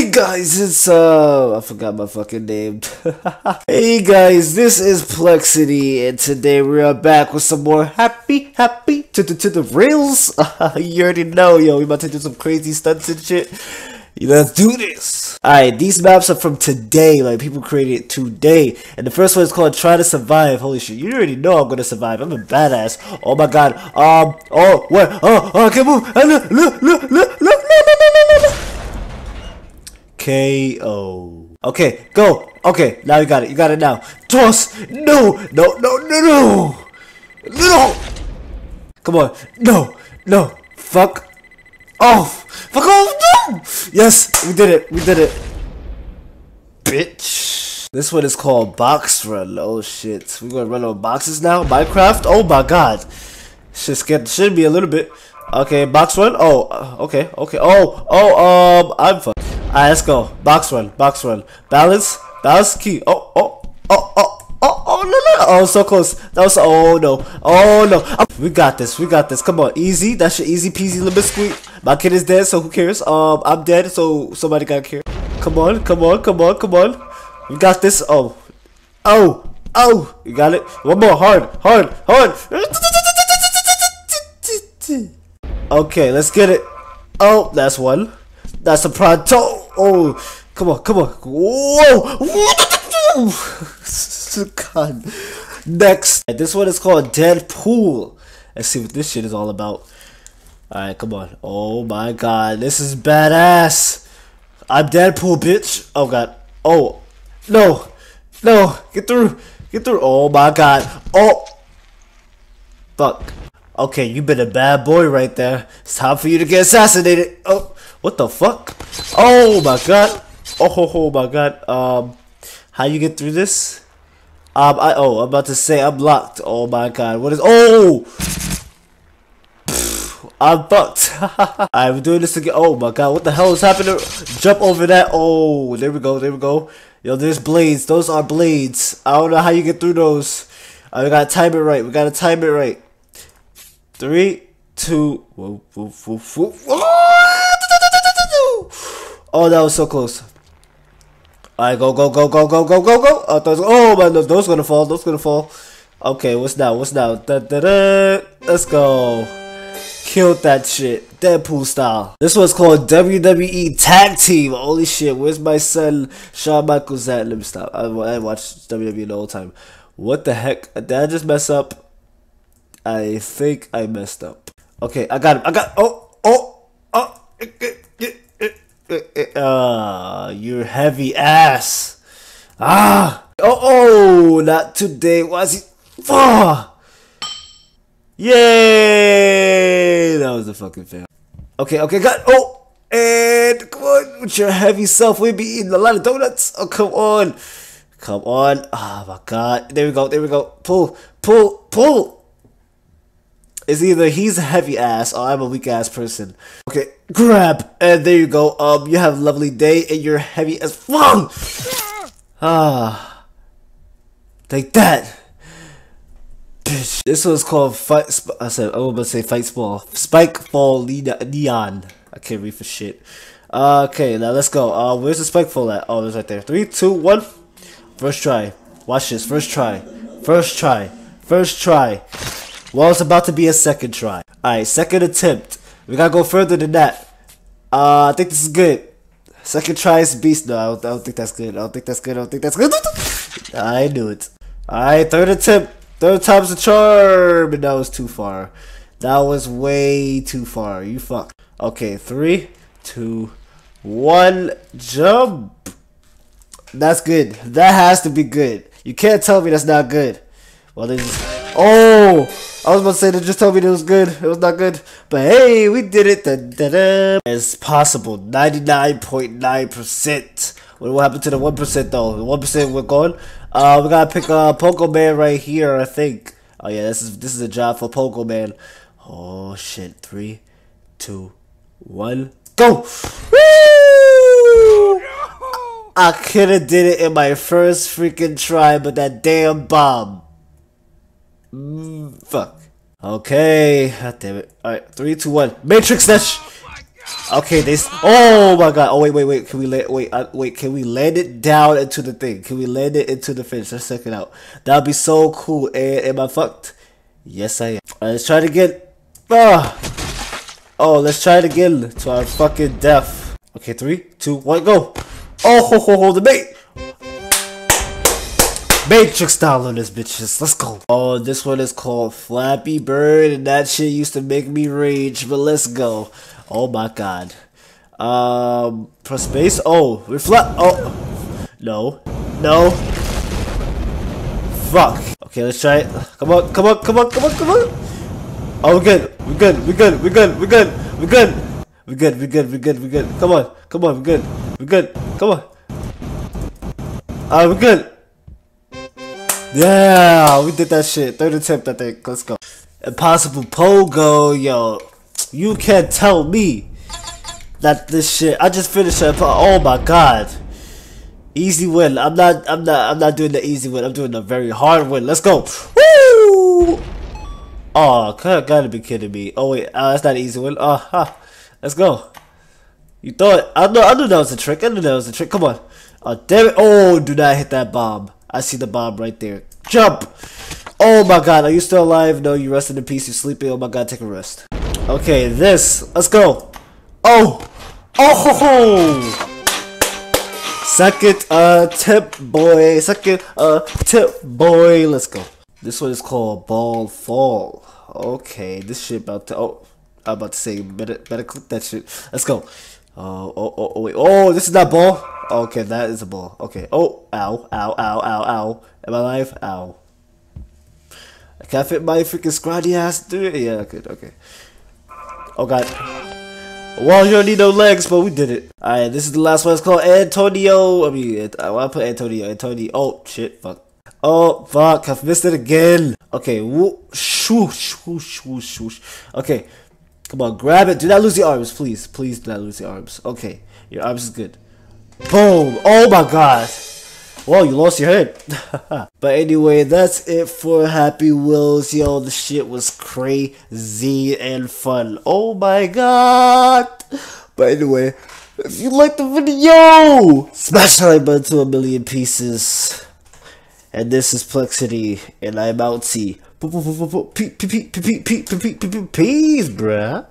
Hey guys, it's uh, I forgot my fucking name. hey guys, this is Plexiety, and today we are back with some more happy, happy to the to the rails. you already know, yo, we about to do some crazy stunts and shit. Let's do this. Alright, these maps are from today, like people created it today. And the first one is called Try to Survive. Holy shit, you already know I'm gonna survive. I'm a badass. Oh my god. Um, oh, what? Oh, oh, I can't move. Look, look, look, look, look. KO. Okay, go. Okay, now you got it. You got it now. Toss. No, no, no, no, no. No. Come on. No, no. Fuck off. Fuck off. No. Yes, we did it. We did it. Bitch. This one is called Box Run. Oh shit. We're gonna run on boxes now? Minecraft? Oh my god. Should scared should be a little bit. Okay, box run. Oh, uh, okay, okay. Oh, oh, um, I'm fucked. Alright, let's go. Box run, box run. Balance, balance key. Oh, oh, oh, oh, oh, oh, no, no. Oh, so close. That was, oh no, oh no. Oh, we got this, we got this. Come on, easy. That's your easy peasy limit squeak. My kid is dead, so who cares? Um, I'm dead, so somebody gotta care. Come on, come on, come on, come on. We got this. Oh, oh, oh. You got it. One more. Hard, hard, hard. Okay, let's get it. Oh, that's one. That's a pronto. Oh, come on, come on. Whoa! God. Next, this one is called Deadpool. Let's see what this shit is all about. Alright, come on. Oh my god, this is badass. I'm Deadpool, bitch. Oh god. Oh, no. No, get through. Get through. Oh my god. Oh. Fuck. Okay, you've been a bad boy right there. It's time for you to get assassinated. Oh, what the fuck? Oh my god. Oh, oh my god. Um, how you get through this? Um, I oh, I'm about to say I'm locked. Oh my god, what is? Oh, I'm fucked. I'm doing this again. Oh my god, what the hell is happening? Jump over that. Oh, there we go. There we go. Yo, there's blades. Those are blades. I don't know how you get through those. I gotta time it right. We gotta time it right. Three, two, whoa, whoa, whoa, whoa. Oh, that was so close. Alright, go, go, go, go, go, go, go, go. Oh, those, oh man, those, those gonna fall. Those gonna fall. Okay, what's now? What's now? Da, da, da. Let's go. Killed that shit. Deadpool style. This one's called WWE Tag Team. Holy shit, where's my son Shawn Michaels at? Let me stop. I, I watch WWE the whole time. What the heck? Did I just mess up? I think I messed up. Okay, I got him. I got. Oh, oh. Ah, your heavy ass. Ah. Oh, oh, not today. Was he? Ah. Yay! That was a fucking fail. Okay, okay, got. Oh, and come on with your heavy self. We be eating a lot of donuts. Oh, come on. Come on. Oh my god. There we go. There we go. Pull, pull, pull. It's either he's a heavy ass or I'm a weak ass person. Okay, grab, and there you go. Um, you have a lovely day, and you're heavy as fuck. Ah, take that, bitch. This was called fight. I said I was about to say fight ball. Spike fall neon. I can't read for shit. Uh, okay, now let's go. Uh, where's the spike fall at? Oh, it's right there. Three, two, one. First try. Watch this. First try. First try. First try. Well, it's about to be a second try. Alright, second attempt. We gotta go further than that. Uh, I think this is good. Second try is beast. No, I don't, I don't think that's good. I don't think that's good. I don't think that's good. I knew it. Alright, third attempt. Third time's a charm. And that was too far. That was way too far. You fucked. Okay, three, two, one, jump. That's good. That has to be good. You can't tell me that's not good. Well, then. Oh! I was about to say they just told me it was good. It was not good. But hey, we did it. Da, da, da. It's possible. 99.9%. What happened to the 1% though? The 1% we're going. Uh, we gotta pick a uh, Man right here, I think. Oh yeah, this is this is a job for Man. Oh shit. Three, two, one, go! Woo! I could've did it in my first freaking try, but that damn bomb. Mm, fuck. Okay. God damn it. Alright, three, two, one. Matrix Dash! Okay, this. Oh my god. Oh wait, wait, wait. Can we let? Wait, uh, wait. Can we land it down into the thing? Can we land it into the finish? Let's check it out. That'd be so cool. And am I fucked? Yes, I am. Right, let's try it again. Ah. Oh, let's try it again to our fucking death. Okay, three, two, one, go. Oh, ho, ho, ho, the bait. Matrix style on this bitches. Let's go. Oh, this one is called Flappy Bird, and that shit used to make me rage. But let's go. Oh my god. Um, press space. Oh, we flat. Oh, no, no. Fuck. Okay, let's try it. Come on, come on, come on, come on, come on. Oh, we're good. We're good. We're good. We're good. We're good. We're good. We're good. We're good. We're good. We're good. Come on. Come on. We're good. We're good. Come on. Ah, uh, we're good. Yeah, we did that shit. Third attempt, I think. Let's go. Impossible Pogo, yo. You can't tell me that this shit. I just finished it. Oh my god. Easy win. I'm not. I'm not. I'm not doing the easy win. I'm doing the very hard win. Let's go. Woo! Oh, gotta be kidding me. Oh wait, uh, that's not an easy win. Oh, huh. Let's go. You thought I know? I knew that was a trick. I knew that was a trick. Come on. Oh damn it! Oh, do not hit that bomb. I see the bomb right there. Jump! Oh my god, are you still alive? No, you rested in peace, you're sleeping. Oh my god, take a rest. Okay, this. Let's go. Oh! Oh ho ho! Second uh tip boy. Second uh tip boy. Let's go. This one is called Ball Fall. Okay, this shit about to oh I'm about to say better better click that shit. Let's go. Oh, oh, oh, oh, wait. Oh, this is not ball. Okay, that is a ball. Okay. Oh, ow, ow, ow, ow, ow. Am I alive? Ow. I can't fit my freaking scrawny ass through it. Yeah, good. Okay. Oh god. Well, you don't need no legs, but we did it. Alright, this is the last one. It's called Antonio. I mean, I want to put Antonio. Antonio. Oh, shit. Fuck. Oh, fuck. I've missed it again. Okay. Woo. Shoosh. Whoosh. Whoosh. Whoosh. Okay. Come on. Grab it. Do not lose your arms, please. Please do not lose your arms. Okay. Your arms is good. Boom! Oh my god! Whoa, you lost your head. but anyway, that's it for Happy Wheels. Yo, the shit was crazy and fun. Oh my god! But anyway, if you liked the video, smash the like button to a million pieces. And this is Plexiety, and I'm out. Peace, bruh.